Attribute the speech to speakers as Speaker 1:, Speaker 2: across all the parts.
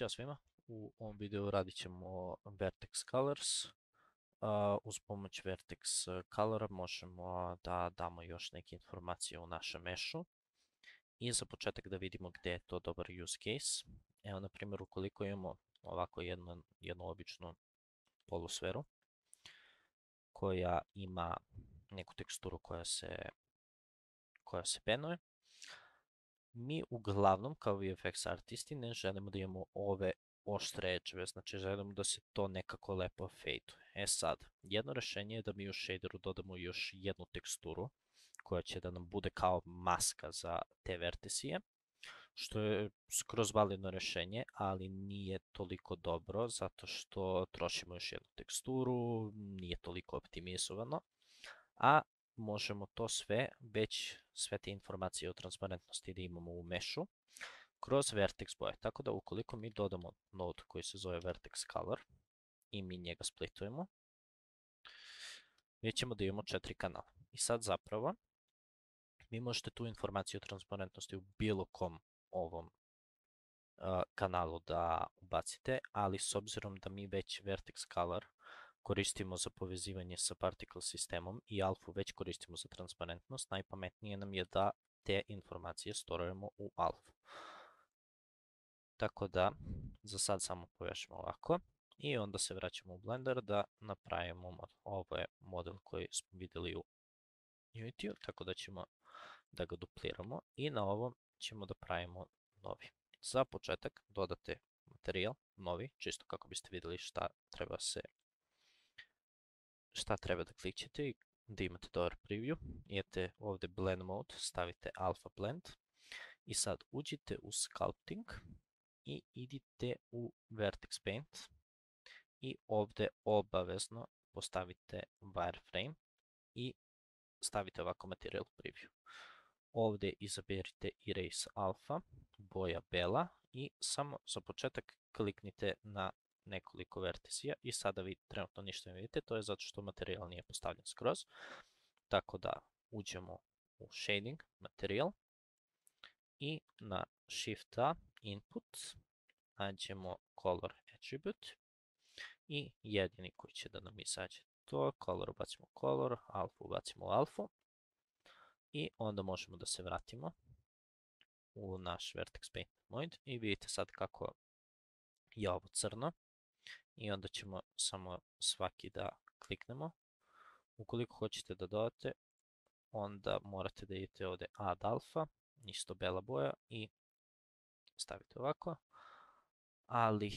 Speaker 1: Ćao svima, u ovom videu radit ćemo Vertex Colors. Uz pomoć Vertex Colora možemo da damo još neke informacije u našem mešu. I za početak da vidimo gde je to dobar use case. Evo, na primjer, ukoliko imamo ovako jednu, jednu običnu polusferu, koja ima neku teksturu koja se, koja se penuje, mi uglavnom kao VFX artisti ne želimo da imamo ove oštre edževe, znači želimo da se to nekako lepo fejduje. E sad, jedno rešenje je da mi u shaderu dodamo još jednu teksturu koja će da nam bude kao maska za te vertisije, što je skroz validno rešenje, ali nije toliko dobro zato što trošimo još jednu teksturu, nije toliko optimizovano, a možemo to sve, već sve te informacije o transparentnosti da imamo u mešu, kroz Vertex boje. Tako da ukoliko mi dodamo node koji se zove Vertex Color i mi njega splitujemo, vidjet ćemo da imamo četiri kanala. I sad zapravo, vi možete tu informaciju o transparentnosti u bilo kom ovom kanalu da ubacite, ali s obzirom da mi već Vertex Color koristimo za povezivanje sa particle sistemom i alfu već koristimo za transparentnost, najpametnije nam je da te informacije storujemo u alfu. Tako da, za sad samo pojašamo ovako i onda se vraćamo u Blender da napravimo mod. Ovo je model koji smo videli u Unity, tako da ćemo da ga dupliramo i na ovom ćemo da pravimo novi. Za početak dodate materijal, novi, čisto kako biste videli šta treba se šta treba da klikćete i da imate dobar preview. Idete ovde blend mode, stavite alpha blend i sad uđite u sculpting i idite u vertex paint i ovde obavezno postavite wireframe i stavite ovako material preview. Ovde izaberite erase alpha, boja bela i samo za početak kliknite na nekoliko vertisija i sada vi trenutno ništa ne vidite, to je zato što materijal nije postavljen skroz. Tako da uđemo u shading, material i na shift A, input, nađemo color attribute i jedini koji će da nam izađe to, color ubacimo color, alfa ubacimo alfa i onda možemo da se vratimo u naš vertex paint mode i vidite sad kako je ovo crno i onda ćemo samo svaki da kliknemo. Ukoliko hoćete da dodate, onda morate da idete ovde add alpha, isto bela boja i stavite ovako. Ali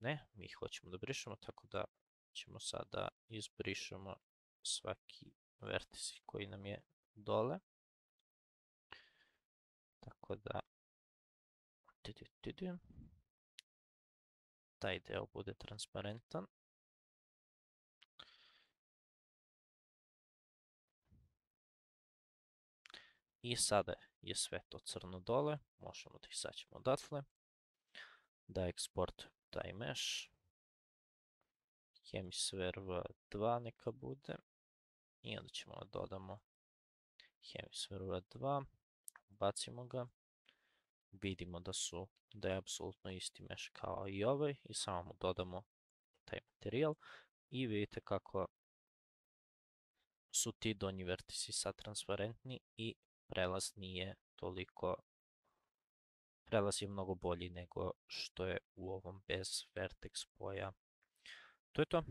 Speaker 1: ne, mi hoćemo da brišemo, tako da ćemo sada da izbrišemo svaki vertis koji nam je dole. Tako da taj deo bude transparentan. I sada je sve to crno dole, možemo da izaćemo odatle, da eksport taj mesh, hemisfer v2 neka bude, i onda ćemo da dodamo hemisfer v2, ubacimo ga, vidimo da su da je apsolutno isti meš kao i ovaj i samo mu dodamo taj materijal i vidite kako su ti donji vertisi sad transparentni i prelaz nije toliko prelaz je mnogo bolji nego što je u ovom bez vertex boja. To je to.